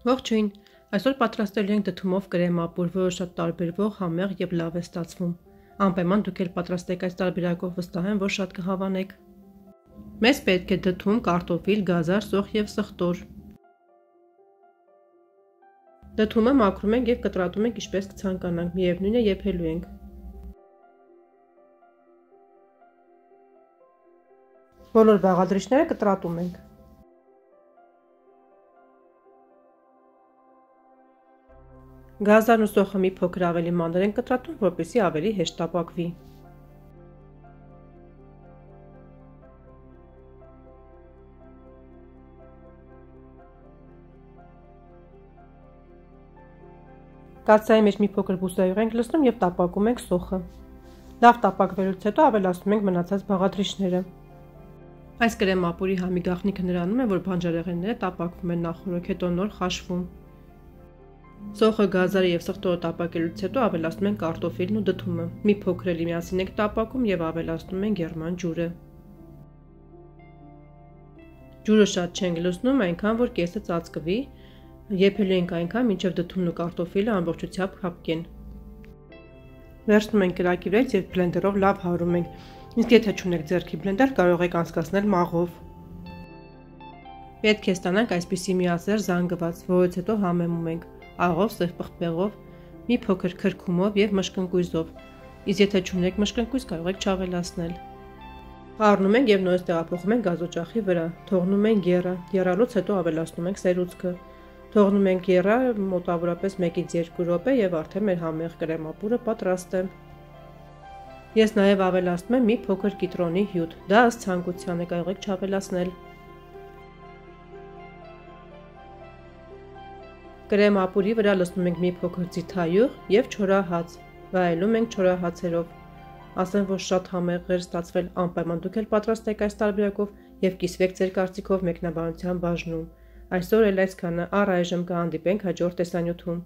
Ողջույն։ Այսօր պատրաստելու ենք դդումով կրեմապուր, որը շատ տարբերվող, համեղ եւ լավ է ստացվում։ Անպայման դուք էլ պատրաստեք այս տարբերակով, վստահ եմ, որ շատ կհավանեք։ Մեզ պետք է դդում, կարտոֆիլ, գազար, սոխ եւ սխտոր։ Դդումը մաքրում ենք եւ կտրատում ենք ինչպես կցանկանանք, միևնույնն է եփելու ենք։ Բոլոր բաղադրիչները կտրատում ենք։ Գազարն ու սոխը մի փոքր ավելի մանր են կտրատում, որպեսզի ավելի հեշտ տապակվի։ Կացայի մեջ մի փոքր բուսայուղ ենք լցնում եւ տապակում ենք սոխը։ Լավ տապակվելուց հետո ավելացնում ենք մնացած բաղադրիչները։ Այս կրեմապուրի համի գաղտնիքը նրանում է, որ բանջարեղենները տապակվում են նախորոք, հետո նոր խաշվում։ Սոխը, գազարը եւ սխտորը տապակելուց հետո ավելացնում ենք կարտոֆիլն ու դդումը։ Մի փոքր էլի միասին ենք տապակում եւ ավելացնում ենք գերման ջուրը։ Ջուրը շատ չենք լցնում, այնքան որ կեսը ծածկվի, եփելու ենք այնքան, մինչև դդումն ու կարտոֆիլը ամբողջությամբ հապկեն։ Վերցնում ենք կրակի վրայից եւ բլենդերով լավ հարում ենք։ Իսկ եթե չունեք ձեռքի բլենդեր, կարող եք անցկացնել մաղով։ Պետք է ստանանք այսպիսի միասեր զանգված, որից հետո համեմում ենք աղով, սեղպղպեղով, մի փոքր քրքումով եւ մշկընկույզով։ Իսկ եթե չունեք մշկընկույզ, կարող եք չավելացնել։ Խառնում ենք եւ նորից տեղափոխում ենք գազօջախի վրա։ Թողնում ենք գերա։ Գերալուց հետո ավելացնում ենք սերուցքը։ Թողնում ենք գերա մոտավորապես 1-ից 2 րոպե եւ արդեն մեր համեղ կրեմապուրը պատրաստ է։ Ես նաև ավելացնում եմ մի փոքր կիտրոնի հյութ։ Դա ըստ ցանկության է կարող եք չավելացնել։ Կրեմ ապուրի վրա լցնում ենք մի փոքր ձիթայուղ եւ չորահաց։ Վայելում ենք չորահացերով։ Ասեմ, որ շատ համեղ էր ստացվել, անպայման դուք էլ պատրաստեք այս տարբերակով եւ կիսվեք ձեր կարծիքով մեկնաբանության բաժնում։ Այսօր էլ այսքանը, առայժմ կհանդիպենք հաջորդ տեսանյութում։